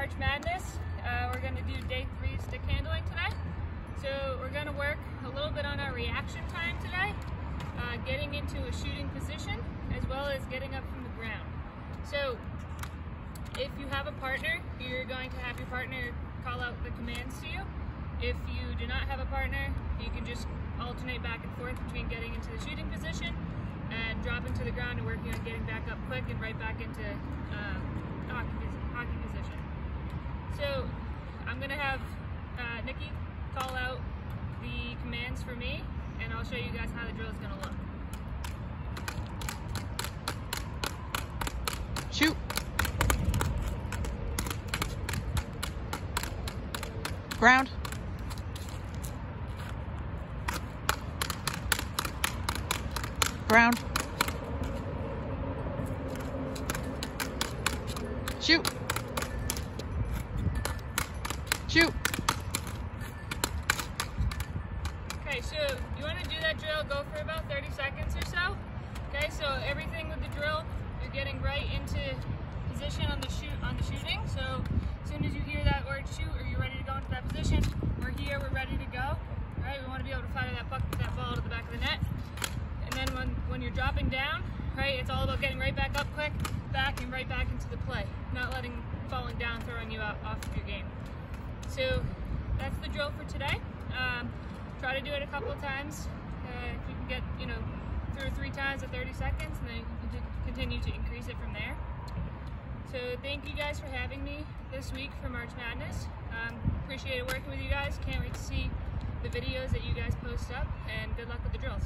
March Madness. Uh, we're gonna do day three stick handling today. So we're gonna work a little bit on our reaction time today, uh, getting into a shooting position, as well as getting up from the ground. So if you have a partner, you're going to have your partner call out the commands to you. If you do not have a partner, you can just alternate back and forth between getting into the shooting position and dropping to the ground and working on getting back up quick and right back into um, hockey, hockey position. So I'm gonna have uh, Nikki call out commands for me and I'll show you guys how the drill is gonna look. Shoot. Ground. Ground. Shoot. Shoot. Okay, so you want to do that drill, go for about 30 seconds or so. Okay, so everything with the drill, you're getting right into position on the shoot on the shooting. So as soon as you hear that word shoot or you're ready to go into that position, we're here, we're ready to go. All right, we want to be able to fire that puck, that ball to the back of the net. And then when, when you're dropping down, right, it's all about getting right back up quick, back and right back into the play. Not letting falling down, throwing you out off of your game. So that's the drill for today. Um, try to do it a couple of times. Uh, if you can get, you know, two or three times at 30 seconds, and then you can continue to increase it from there. So thank you guys for having me this week for March Madness. Um, appreciate working with you guys. Can't wait to see the videos that you guys post up, and good luck with the drills.